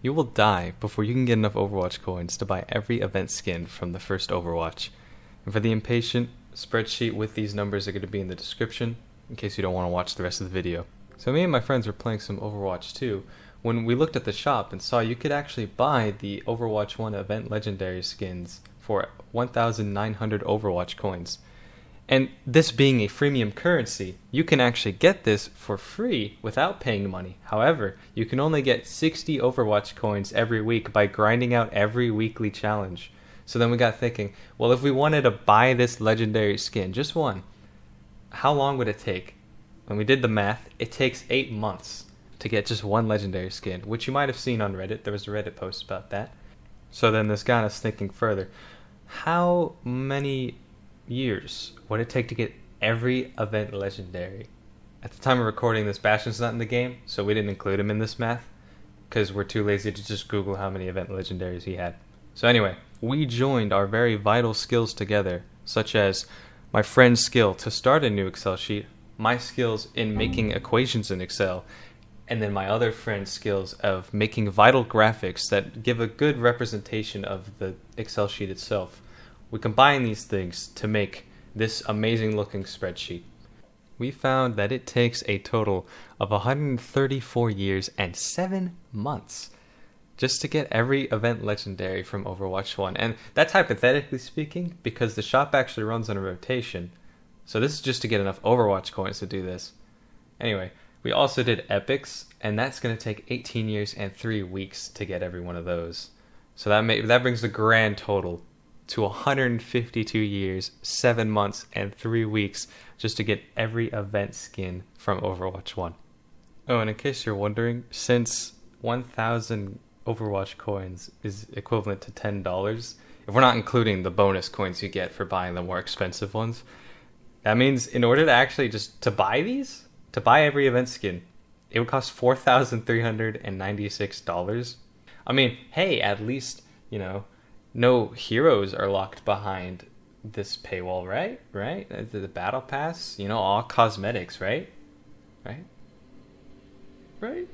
You will die before you can get enough Overwatch coins to buy every event skin from the first Overwatch. And for the impatient, spreadsheet with these numbers are going to be in the description in case you don't want to watch the rest of the video. So me and my friends were playing some Overwatch 2 when we looked at the shop and saw you could actually buy the Overwatch 1 event legendary skins for 1,900 Overwatch coins. And this being a freemium currency, you can actually get this for free without paying money. However, you can only get 60 Overwatch coins every week by grinding out every weekly challenge. So then we got thinking, well, if we wanted to buy this legendary skin, just one, how long would it take? When we did the math, it takes eight months to get just one legendary skin, which you might have seen on Reddit. There was a Reddit post about that. So then this got us thinking further. How many years would it take to get every event legendary? At the time of recording this, Bastion's not in the game, so we didn't include him in this math because we're too lazy to just Google how many event legendaries he had. So anyway, we joined our very vital skills together, such as my friend's skill to start a new Excel sheet, my skills in making equations in Excel, and then my other friend's skills of making vital graphics that give a good representation of the Excel sheet itself. We combine these things to make this amazing looking spreadsheet. We found that it takes a total of 134 years and 7 months just to get every event legendary from Overwatch 1. And that's hypothetically speaking because the shop actually runs on a rotation. So this is just to get enough Overwatch coins to do this. Anyway, we also did epics, and that's going to take 18 years and 3 weeks to get every one of those. So that may, that brings the grand total to 152 years, 7 months, and 3 weeks just to get every event skin from Overwatch 1. Oh, and in case you're wondering, since 1,000 Overwatch coins is equivalent to $10, if we're not including the bonus coins you get for buying the more expensive ones, that means in order to actually just to buy these, to buy every event skin, it would cost four thousand three hundred and ninety six dollars. I mean, hey, at least you know, no heroes are locked behind this paywall, right? Right? The, the battle pass, you know, all cosmetics, right? Right? Right?